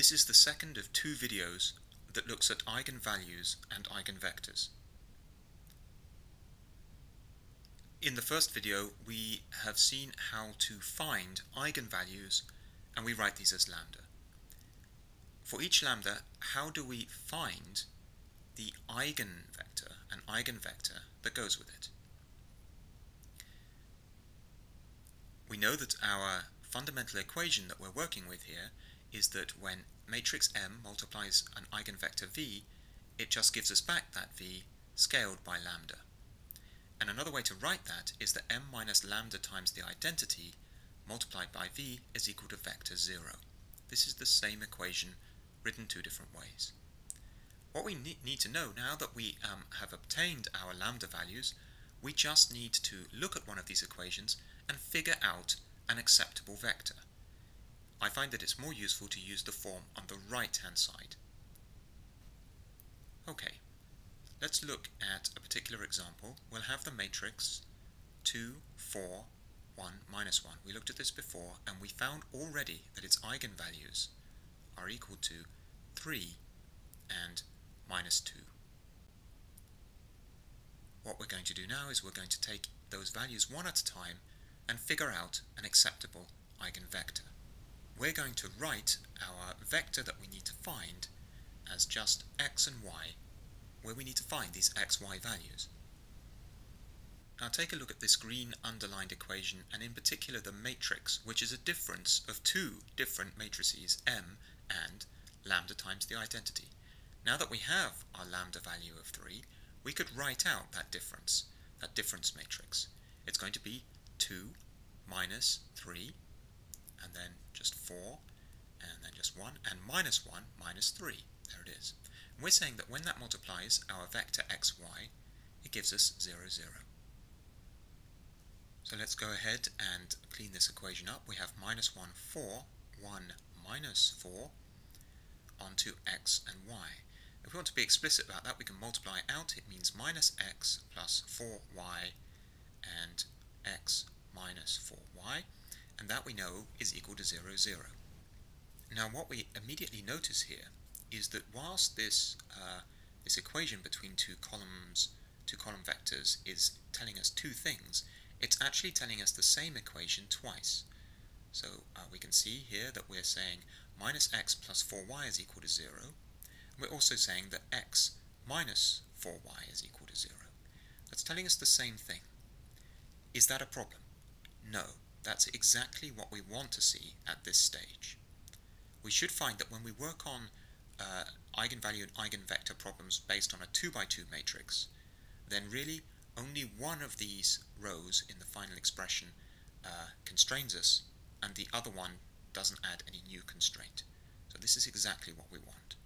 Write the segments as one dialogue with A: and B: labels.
A: This is the second of two videos that looks at eigenvalues and eigenvectors. In the first video, we have seen how to find eigenvalues and we write these as lambda. For each lambda, how do we find the eigenvector, an eigenvector that goes with it? We know that our fundamental equation that we're working with here is that when matrix M multiplies an eigenvector V, it just gives us back that V scaled by lambda. And another way to write that is that M minus lambda times the identity multiplied by V is equal to vector 0. This is the same equation written two different ways. What we need to know now that we um, have obtained our lambda values, we just need to look at one of these equations and figure out an acceptable vector. I find that it's more useful to use the form on the right hand side. Okay, let's look at a particular example. We'll have the matrix 2, 4, 1, minus 1. We looked at this before and we found already that its eigenvalues are equal to 3 and minus 2. What we're going to do now is we're going to take those values one at a time and figure out an acceptable eigenvector. We're going to write our vector that we need to find as just x and y, where we need to find these x, y values. Now take a look at this green underlined equation and in particular the matrix, which is a difference of two different matrices, M and lambda times the identity. Now that we have our lambda value of 3, we could write out that difference, that difference matrix. It's going to be 2 minus 3, and then just 4, and then just 1, and minus 1 minus 3. There it is. And we're saying that when that multiplies our vector xy, it gives us 0, 0. So let's go ahead and clean this equation up. We have minus 1, 4, 1 minus 4 onto x and y. If we want to be explicit about that, we can multiply out. It means minus x plus 4y and x minus 4y, and that we know is equal to 0, 0. Now what we immediately notice here is that whilst this, uh, this equation between two columns, two column vectors is telling us two things, it's actually telling us the same equation twice. So uh, we can see here that we're saying minus x plus 4y is equal to 0. And we're also saying that x minus 4y is equal to 0. That's telling us the same thing. Is that a problem? No, that's exactly what we want to see at this stage. We should find that when we work on uh, eigenvalue and eigenvector problems based on a 2 by 2 matrix, then really only one of these rows in the final expression uh, constrains us and the other one doesn't add any new constraint. So this is exactly what we want.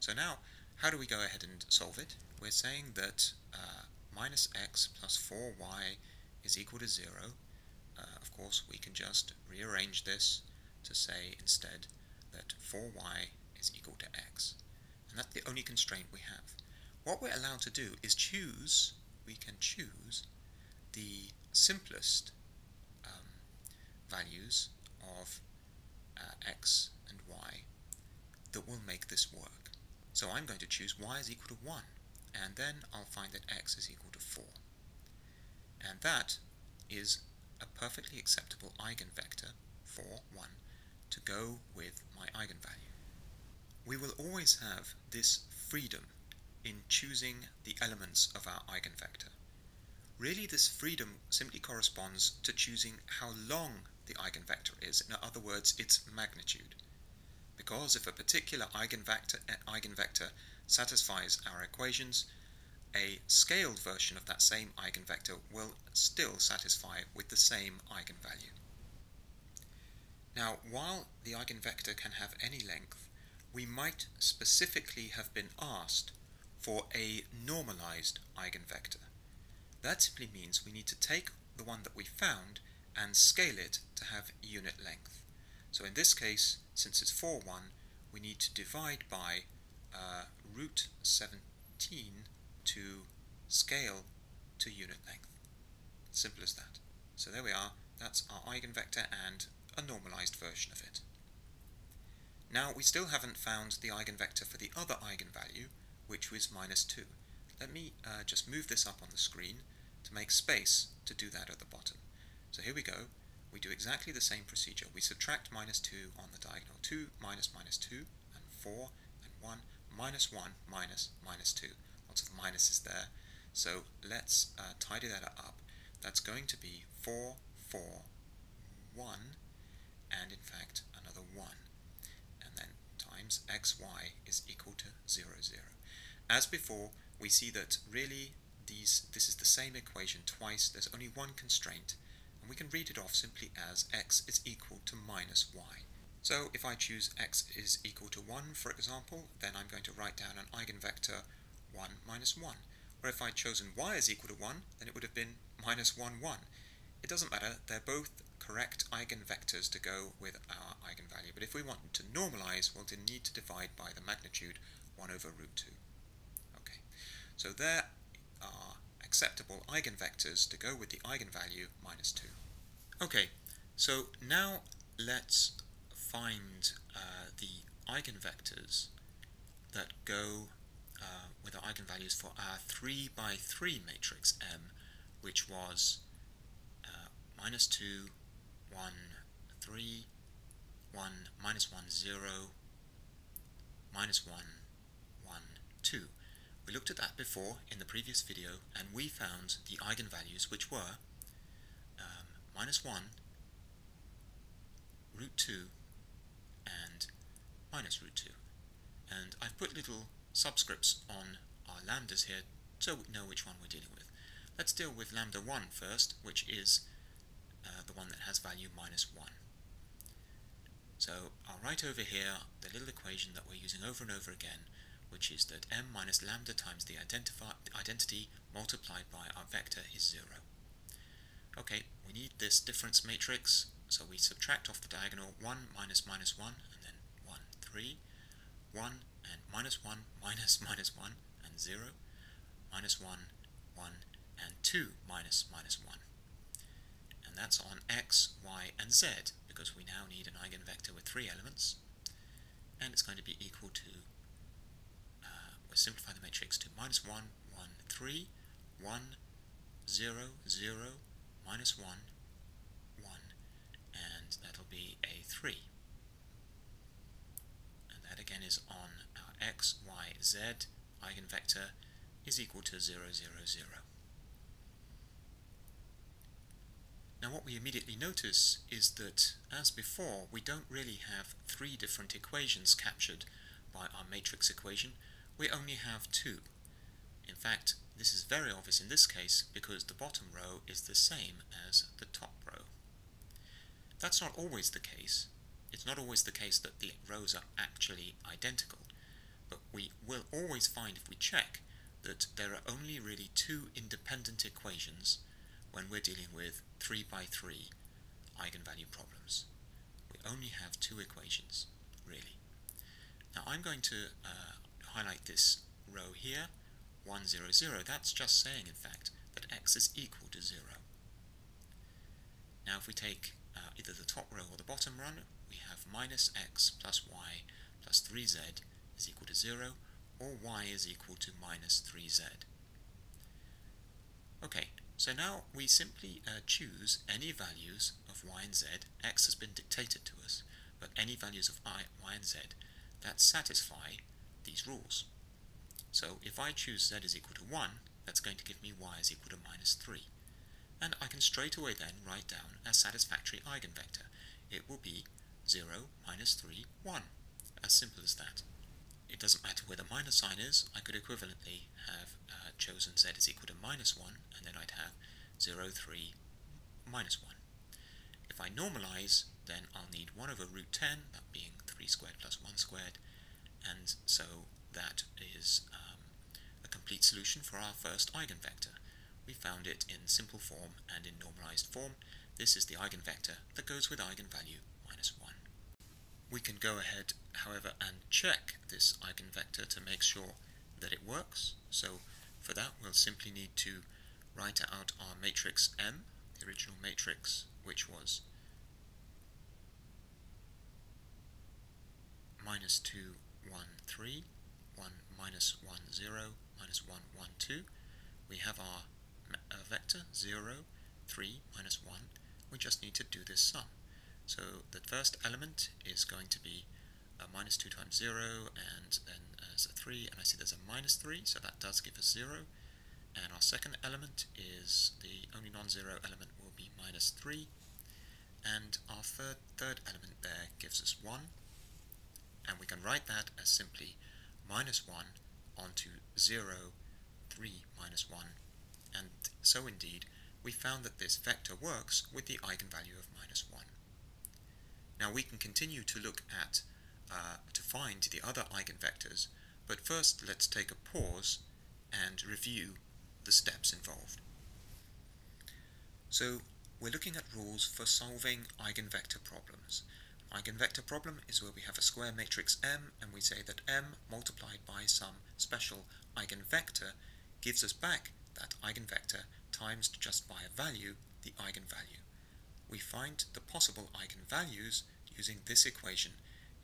A: So now, how do we go ahead and solve it? We're saying that uh, minus x plus 4y is equal to 0. Of course, we can just rearrange this to say instead that 4y is equal to x. And that's the only constraint we have. What we're allowed to do is choose, we can choose the simplest um, values of uh, x and y that will make this work. So I'm going to choose y is equal to 1, and then I'll find that x is equal to 4. And that is a perfectly acceptable eigenvector for 1 to go with my eigenvalue. We will always have this freedom in choosing the elements of our eigenvector. Really this freedom simply corresponds to choosing how long the eigenvector is, in other words, its magnitude. Because if a particular eigenvector, eigenvector satisfies our equations, a scaled version of that same eigenvector will still satisfy with the same eigenvalue. Now, while the eigenvector can have any length, we might specifically have been asked for a normalized eigenvector. That simply means we need to take the one that we found and scale it to have unit length. So in this case, since it's 4, 1, we need to divide by uh, root 17 to scale to unit length. Simple as that. So there we are, that's our eigenvector and a normalized version of it. Now we still haven't found the eigenvector for the other eigenvalue, which was minus 2. Let me uh, just move this up on the screen to make space to do that at the bottom. So here we go. We do exactly the same procedure. We subtract minus 2 on the diagonal. 2 minus minus 2, and 4, and 1, minus 1, minus, minus 2. Lots of minuses there. So let's uh, tidy that up. That's going to be 4, 4, 1, and in fact another 1. And then times xy is equal to 0, 0. As before, we see that really these this is the same equation twice. There's only one constraint, and we can read it off simply as x is equal to minus y. So if I choose x is equal to 1, for example, then I'm going to write down an eigenvector 1 minus 1. Or if I'd chosen y is equal to 1, then it would have been minus 1, 1. It doesn't matter, they're both correct eigenvectors to go with our eigenvalue. But if we want to normalize, we'll need to divide by the magnitude 1 over root 2. Okay, so there are acceptable eigenvectors to go with the eigenvalue minus 2. Okay, so now let's find uh, the eigenvectors that go with eigenvalues for our 3 by 3 matrix M, which was uh, minus 2, 1, 3, 1, minus 1, 0, minus 1, 1, 2. We looked at that before in the previous video and we found the eigenvalues which were um, minus 1, root 2 and minus root 2. And I've put little subscripts on our lambdas here so we know which one we're dealing with. Let's deal with lambda 1 first, which is uh, the one that has value minus 1. So I'll write over here the little equation that we're using over and over again, which is that m minus lambda times the identity multiplied by our vector is 0. Okay, we need this difference matrix, so we subtract off the diagonal 1 minus minus 1, and then 1, 3, 1, and minus 1, minus minus 1, and 0, minus 1, 1, and 2 minus minus 1. And that's on x, y, and z, because we now need an eigenvector with three elements, and it's going to be equal to uh, we simplify the matrix to minus 1, 1, 3, 1, 0, 0, minus 1, 1, and that'll be a 3. Again is on our x, y, z eigenvector is equal to 0, 0, 0. Now what we immediately notice is that, as before, we don't really have three different equations captured by our matrix equation, we only have two. In fact, this is very obvious in this case because the bottom row is the same as the top row. That's not always the case. It's not always the case that the rows are actually identical, but we will always find if we check that there are only really two independent equations when we're dealing with 3 by 3 eigenvalue problems. We only have two equations, really. Now I'm going to uh, highlight this row here, 1, 0, 0, that's just saying, in fact, that x is equal to 0. Now if we take uh, either the top row or the bottom row, we have minus x plus y plus 3z is equal to 0, or y is equal to minus 3z. Okay, so now we simply uh, choose any values of y and z. x has been dictated to us, but any values of I, y and z that satisfy these rules. So if I choose z is equal to 1, that's going to give me y is equal to minus 3. And I can straight away then write down a satisfactory eigenvector. It will be 0, minus 3, 1. As simple as that. It doesn't matter where the minus sign is, I could equivalently have uh, chosen z is equal to minus 1, and then I'd have 0, 3, minus 1. If I normalize, then I'll need 1 over root 10, that being 3 squared plus 1 squared, and so that is um, a complete solution for our first eigenvector. We found it in simple form and in normalized form. This is the eigenvector that goes with eigenvalue minus 1. We can go ahead, however, and check this eigenvector to make sure that it works. So for that we'll simply need to write out our matrix M, the original matrix, which was minus 2, 1, 3, 1, minus 1, 0, minus 1, 1, 2. We have our uh, vector 0, 3, minus 1. We just need to do this sum. So the first element is going to be uh, minus 2 times 0, and then there's a 3, and I see there's a minus 3, so that does give us 0. And our second element is the only non-zero element will be minus 3, and our third, third element there gives us 1, and we can write that as simply minus 1 onto 0, 3 minus 1, and so indeed we found that this vector works with the eigenvalue of minus 1. Now we can continue to look at, uh, to find the other eigenvectors, but first let's take a pause and review the steps involved. So we're looking at rules for solving eigenvector problems. Eigenvector problem is where we have a square matrix M and we say that M multiplied by some special eigenvector gives us back that eigenvector times just by a value, the eigenvalue. We find the possible eigenvalues using this equation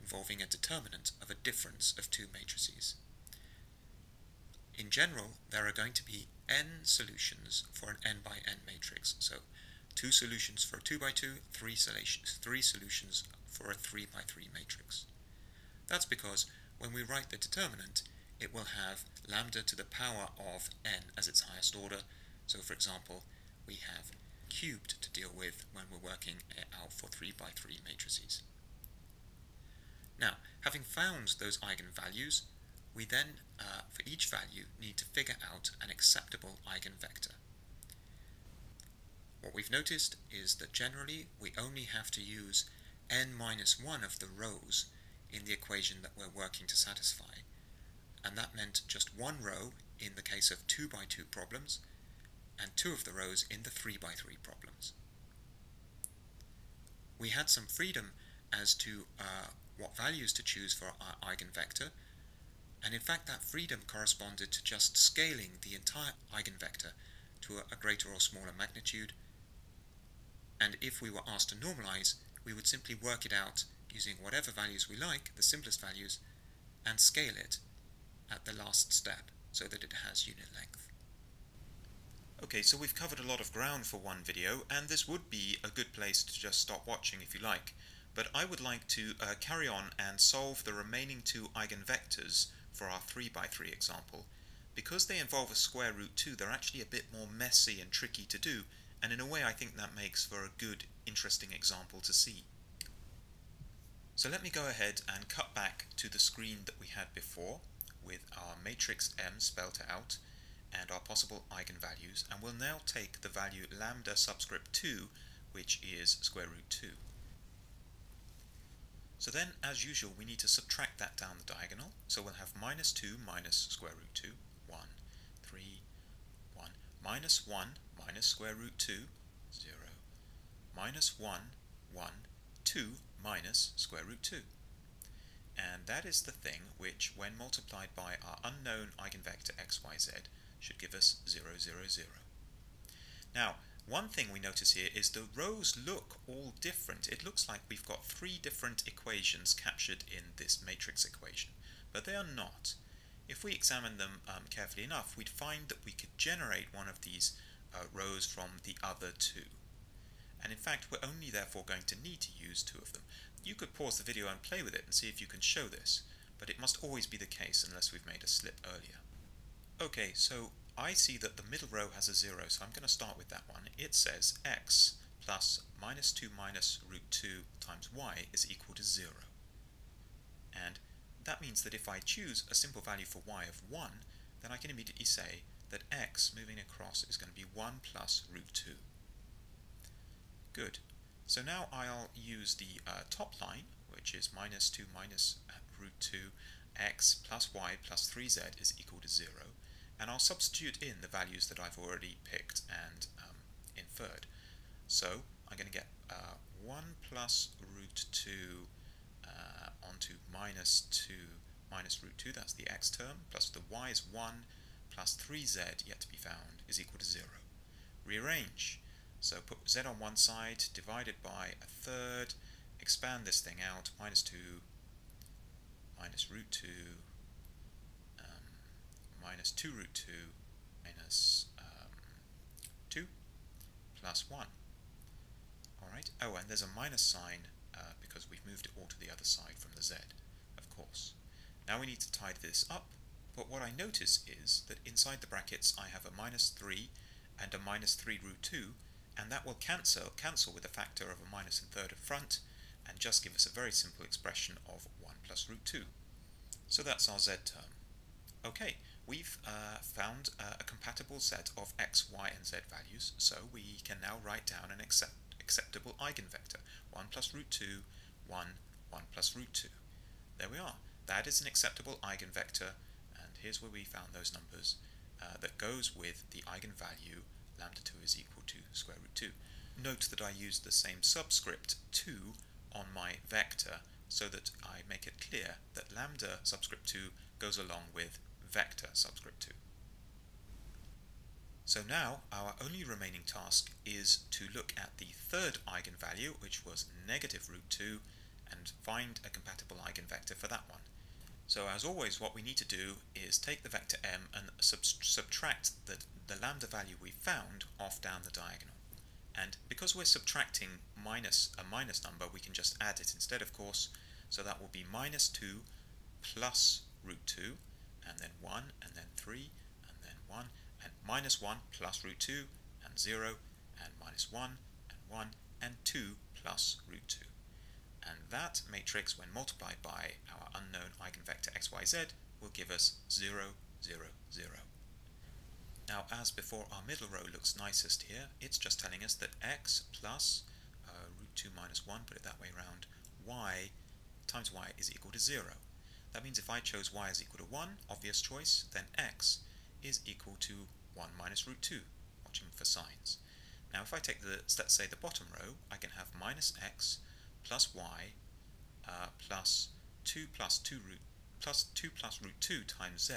A: involving a determinant of a difference of two matrices. In general, there are going to be n solutions for an n by n matrix. So two solutions for a 2 by 2, three solutions, three solutions for a 3 by 3 matrix. That's because when we write the determinant, it will have lambda to the power of n as its highest order. So for example, we have cubed to deal with when we're working it out for 3 by 3 matrices. Now, having found those eigenvalues, we then, uh, for each value, need to figure out an acceptable eigenvector. What we've noticed is that generally we only have to use n minus 1 of the rows in the equation that we're working to satisfy. And that meant just one row in the case of 2 by 2 problems, and two of the rows in the 3 by 3 problems. We had some freedom as to uh, what values to choose for our eigenvector, and in fact that freedom corresponded to just scaling the entire eigenvector to a, a greater or smaller magnitude and if we were asked to normalize, we would simply work it out using whatever values we like, the simplest values, and scale it at the last step so that it has unit length. Okay, so we've covered a lot of ground for one video, and this would be a good place to just stop watching if you like, but I would like to uh, carry on and solve the remaining two eigenvectors for our 3x3 example. Because they involve a square root 2, they're actually a bit more messy and tricky to do, and in a way I think that makes for a good, interesting example to see. So let me go ahead and cut back to the screen that we had before with our matrix M spelt out and our possible eigenvalues and we'll now take the value lambda subscript 2 which is square root 2. So then as usual we need to subtract that down the diagonal so we'll have minus 2 minus square root 2 1 3 1 minus 1 minus square root 2, 0, minus 1, 1, 2 minus square root 2. And that is the thing which, when multiplied by our unknown eigenvector xyz, should give us 0, 0, 0. Now, one thing we notice here is the rows look all different. It looks like we've got three different equations captured in this matrix equation, but they are not. If we examine them um, carefully enough, we'd find that we could generate one of these uh, rows from the other two. And in fact, we're only therefore going to need to use two of them. You could pause the video and play with it and see if you can show this, but it must always be the case unless we've made a slip earlier. Okay, so I see that the middle row has a zero, so I'm going to start with that one. It says x plus minus 2 minus root 2 times y is equal to 0. And that means that if I choose a simple value for y of 1, then I can immediately say that x moving across is going to be 1 plus root 2. Good. So now I'll use the uh, top line, which is minus 2 minus uh, root 2 x plus y plus 3z is equal to 0. And I'll substitute in the values that I've already picked and um, inferred. So I'm going to get uh, 1 plus root 2 uh, onto minus 2 minus root 2, that's the x term, plus the y is 1 plus 3z yet to be found is equal to 0. Rearrange. So put z on one side, divide it by a third, expand this thing out, minus 2, minus root 2 um, minus 2 root 2 minus um, 2 plus 1. Alright, oh and there's a minus sign uh, because we've moved it all to the other side from the z, of course. Now we need to tidy this up, but what I notice is that inside the brackets I have a minus 3 and a minus 3 root 2, and that will cancel, cancel with a factor of a minus and third at front, and just give us a very simple expression of 1 plus root 2. So that's our z term. Okay, we've uh, found uh, a compatible set of x, y, and z values, so we can now write down an accept acceptable eigenvector. 1 plus root 2, 1, 1 plus root 2. There we are. That is an acceptable eigenvector, and here's where we found those numbers, uh, that goes with the eigenvalue lambda 2 is equal to square root 2. Note that I used the same subscript 2 on my vector so that I make it clear that lambda subscript 2 goes along with vector subscript 2. So now our only remaining task is to look at the third eigenvalue, which was negative root 2, and find a compatible eigenvector for that one. So as always, what we need to do is take the vector m and sub subtract the, the lambda value we found off down the diagonal. And because we're subtracting minus a minus number, we can just add it instead, of course. So that will be minus 2 plus root 2, and then 1, and then 3, and then 1, and minus 1 plus root 2, and 0, and minus 1, and 1, and 2 plus root 2. And that matrix, when multiplied by our unknown eigenvector xyz, will give us 0, 0, 0. Now, as before, our middle row looks nicest here. It's just telling us that x plus uh, root 2 minus 1, put it that way around, y times y is equal to 0. That means if I chose y is equal to 1, obvious choice, then x is equal to 1 minus root 2, watching for signs. Now if I take the, let's say the bottom row, I can have minus x plus y uh, plus 2 plus 2 root plus 2 plus root 2 times z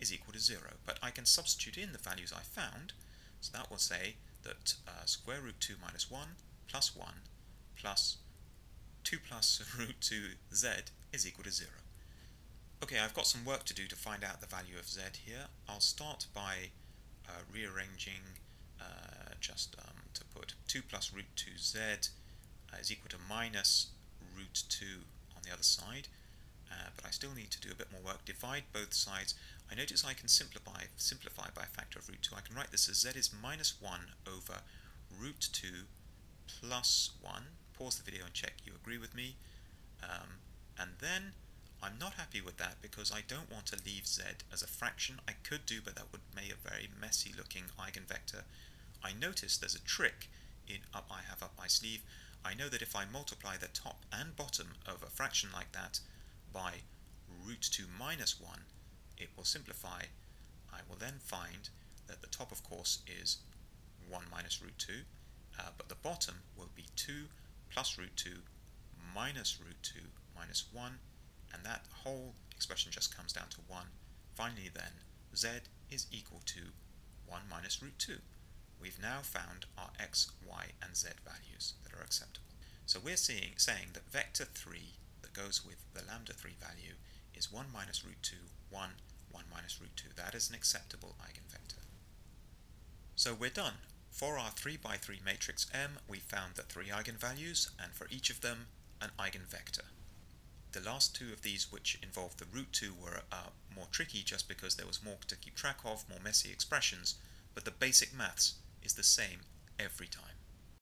A: is equal to 0. But I can substitute in the values I found, so that will say that uh, square root 2 minus 1 plus 1 plus 2 plus root 2z is equal to 0. Okay, I've got some work to do to find out the value of z here. I'll start by uh, rearranging uh, just um, to put 2 plus root 2z uh, is equal to minus root 2 on the other side. Uh, but I still need to do a bit more work. Divide both sides. I notice I can simplify, simplify by a factor of root 2. I can write this as z is minus 1 over root 2 plus 1. Pause the video and check you agree with me. Um, and then I'm not happy with that because I don't want to leave z as a fraction. I could do, but that would make a very messy looking eigenvector. I notice there's a trick in up I have up my sleeve. I know that if I multiply the top and bottom of a fraction like that by root 2 minus 1, it will simplify. I will then find that the top, of course, is 1 minus root 2, uh, but the bottom will be 2 plus root 2 minus root 2 minus 1 and that whole expression just comes down to 1. Finally then, z is equal to 1 minus root 2. We've now found our x, y, and z values that are acceptable. So we're seeing, saying that vector 3 that goes with the lambda 3 value is 1 minus root 2, 1, 1 minus root 2. That is an acceptable eigenvector. So we're done. For our 3 by 3 matrix M, we found the three eigenvalues, and for each of them, an eigenvector. The last two of these, which involved the root 2, were uh, more tricky just because there was more to keep track of, more messy expressions, but the basic maths is the same every time.